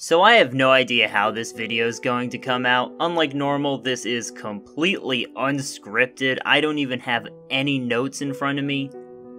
So I have no idea how this video is going to come out. Unlike normal, this is completely unscripted. I don't even have any notes in front of me.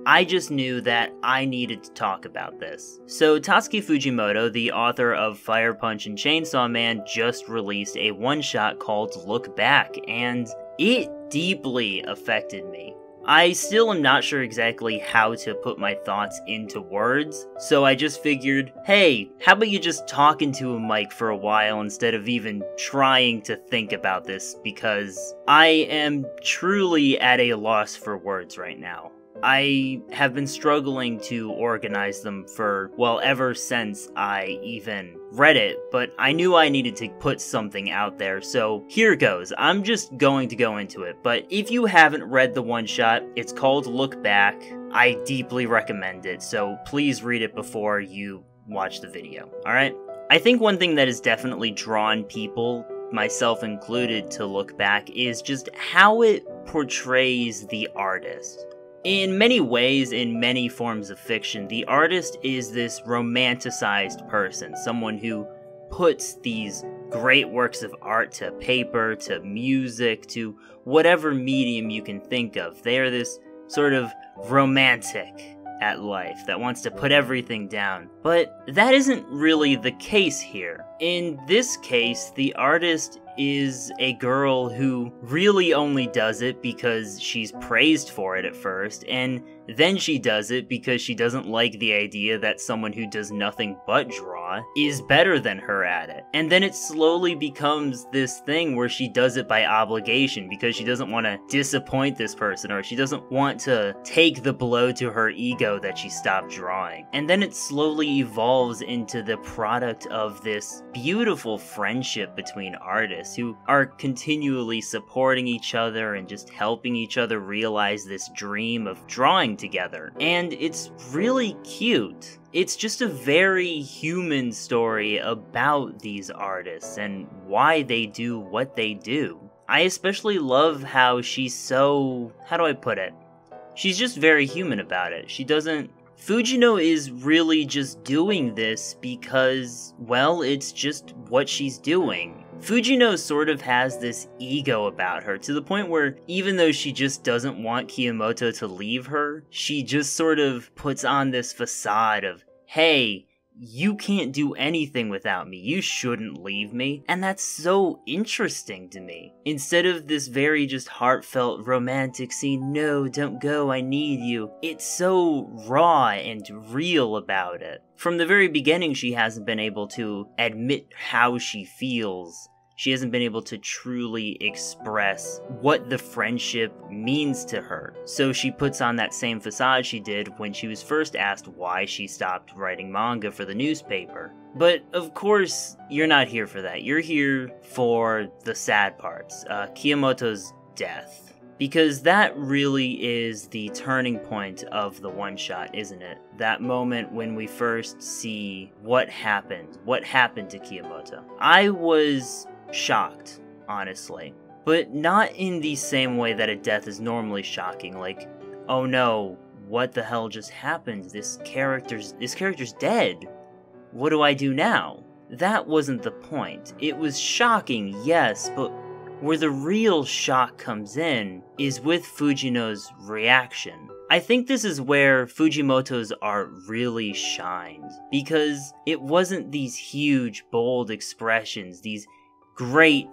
I just knew that I needed to talk about this. So Tatsuki Fujimoto, the author of Fire Punch and Chainsaw Man, just released a one-shot called Look Back, and it deeply affected me. I still am not sure exactly how to put my thoughts into words, so I just figured, hey, how about you just talk into a mic for a while instead of even trying to think about this, because I am truly at a loss for words right now. I have been struggling to organize them for, well, ever since I even read it, but I knew I needed to put something out there, so here goes. I'm just going to go into it, but if you haven't read the one shot, it's called Look Back. I deeply recommend it, so please read it before you watch the video, alright? I think one thing that has definitely drawn people myself included, to look back is just how it portrays the artist. In many ways, in many forms of fiction, the artist is this romanticized person, someone who puts these great works of art to paper, to music, to whatever medium you can think of. They are this sort of romantic at life that wants to put everything down. But that isn't really the case here. In this case, the artist is a girl who really only does it because she's praised for it at first, and then she does it because she doesn't like the idea that someone who does nothing but draw is better than her at it. And then it slowly becomes this thing where she does it by obligation because she doesn't want to disappoint this person or she doesn't want to take the blow to her ego that she stopped drawing. And then it slowly evolves into the product of this beautiful friendship between artists who are continually supporting each other and just helping each other realize this dream of drawing together. And it's really cute. It's just a very human story about these artists and why they do what they do. I especially love how she's so. How do I put it? She's just very human about it. She doesn't Fujino is really just doing this because, well, it's just what she's doing. Fujino sort of has this ego about her to the point where even though she just doesn't want Kyomoto to leave her, she just sort of puts on this facade of, hey, you can't do anything without me. You shouldn't leave me. And that's so interesting to me. Instead of this very just heartfelt romantic scene, no, don't go, I need you. It's so raw and real about it. From the very beginning, she hasn't been able to admit how she feels she hasn't been able to truly express what the friendship means to her. So she puts on that same facade she did when she was first asked why she stopped writing manga for the newspaper. But of course, you're not here for that. You're here for the sad parts uh, death. Because that really is the turning point of the one shot, isn't it? That moment when we first see what happened, what happened to Kyomoto. I was shocked, honestly. But not in the same way that a death is normally shocking, like, oh no, what the hell just happened? This character's this character's dead. What do I do now? That wasn't the point. It was shocking, yes, but where the real shock comes in is with Fujino's reaction. I think this is where Fujimoto's art really shined, because it wasn't these huge, bold expressions, these great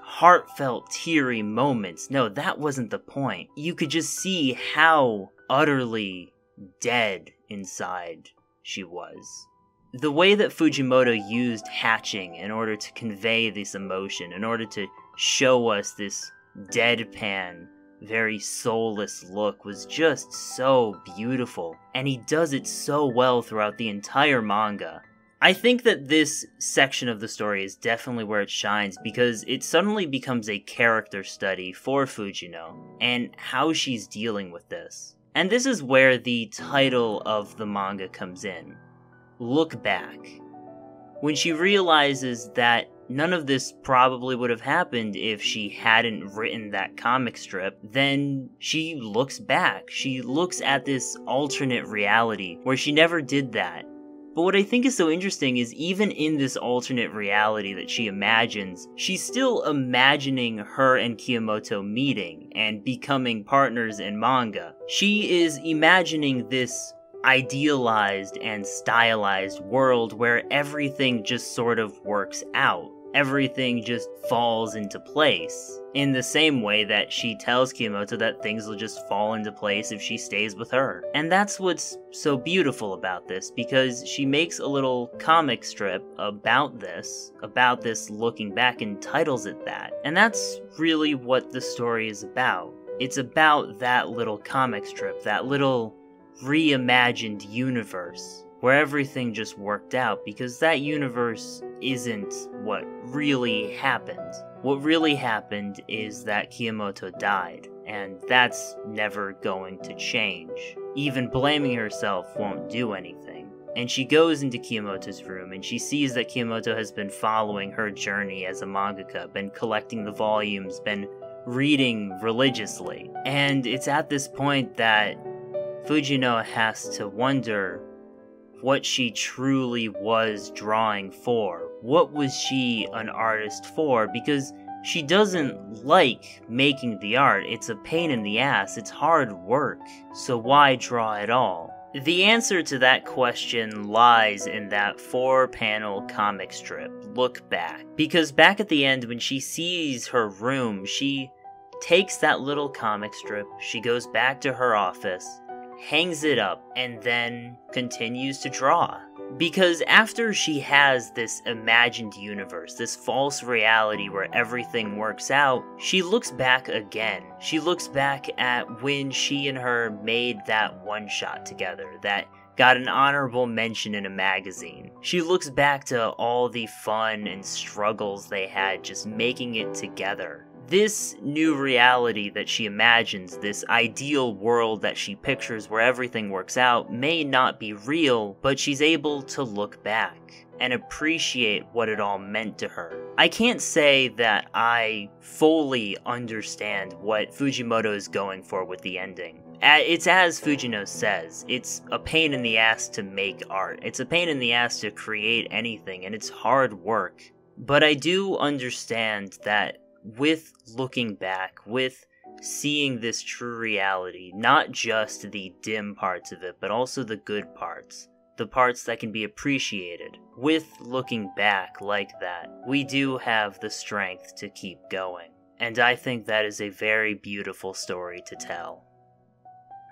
heartfelt teary moments. No, that wasn't the point. You could just see how utterly dead inside she was. The way that Fujimoto used hatching in order to convey this emotion, in order to show us this deadpan, very soulless look was just so beautiful, and he does it so well throughout the entire manga. I think that this section of the story is definitely where it shines because it suddenly becomes a character study for Fujino and how she's dealing with this. And this is where the title of the manga comes in Look Back. When she realizes that none of this probably would have happened if she hadn't written that comic strip, then she looks back. She looks at this alternate reality where she never did that But what I think is so interesting is even in this alternate reality that she imagines, she's still imagining her and Kyomoto meeting and becoming partners in manga. She is imagining this idealized and stylized world where everything just sort of works out everything just falls into place. In the same way that she tells Kyomoto that things will just fall into place if she stays with her. And that's what's so beautiful about this, because she makes a little comic strip about this, about this looking back, and titles it that. And that's really what the story is about. It's about that little comic strip, that little reimagined universe where everything just worked out because that universe isn't what really happened. What really happened is that Kyomoto died, and that's never going to change. Even blaming herself won't do anything. And she goes into Kyomoto's room and she sees that Kyomoto has been following her journey as a mangaka, been collecting the volumes, been reading religiously. And it's at this point that Fujino has to wonder what she truly was drawing for. What was she an artist for? Because she doesn't like making the art. It's a pain in the ass. It's hard work. So why draw at all? The answer to that question lies in that four panel comic strip, Look Back. Because back at the end, when she sees her room, she takes that little comic strip, she goes back to her office, hangs it up, and then continues to draw. Because after she has this imagined universe, this false reality where everything works out, she looks back again. She looks back at when she and her made that one shot together, that got an honorable mention in a magazine. She looks back to all the fun and struggles they had just making it together. This new reality that she imagines, this ideal world that she pictures where everything works out, may not be real, but she's able to look back and appreciate what it all meant to her. I can't say that I fully understand what Fujimoto is going for with the ending. It's as Fujino says, it's a pain in the ass to make art. It's a pain in the ass to create anything, and it's hard work. But I do understand that with looking back, with seeing this true reality, not just the dim parts of it, but also the good parts, the parts that can be appreciated. With looking back like that, we do have the strength to keep going. And I think that is a very beautiful story to tell.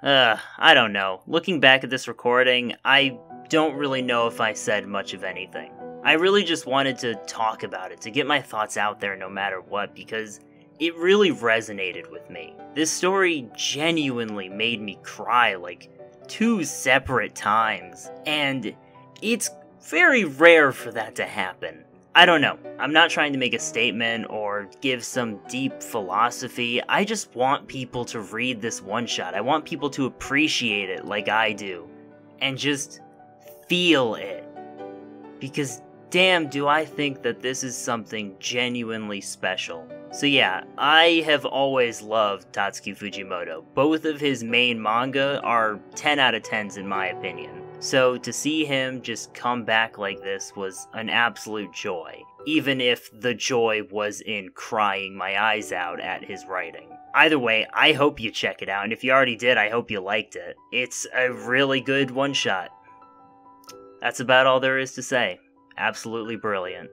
Uh, I don't know. Looking back at this recording, I don't really know if I said much of anything. I really just wanted to talk about it, to get my thoughts out there no matter what, because it really resonated with me. This story genuinely made me cry like two separate times, and it's very rare for that to happen. I don't know. I'm not trying to make a statement or give some deep philosophy. I just want people to read this one shot. I want people to appreciate it like I do and just feel it. Because damn, do I think that this is something genuinely special. So yeah, I have always loved Tatsuki Fujimoto. Both of his main manga are 10 out of 10s in my opinion. So to see him just come back like this was an absolute joy, even if the joy was in crying my eyes out at his writing. Either way, I hope you check it out, and if you already did, I hope you liked it. It's a really good one shot. That's about all there is to say absolutely brilliant.